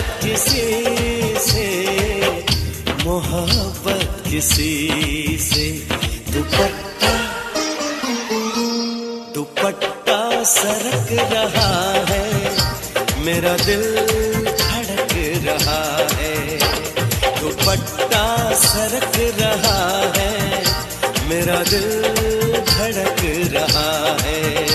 किसी से, मोहब्बत किसी से। दुपट्टा दुपट्टा सरक रहा है, मेरा दिल धड़क रहा है। दुपट्टा सरक रहा है, मेरा दिल धड़क रहा है।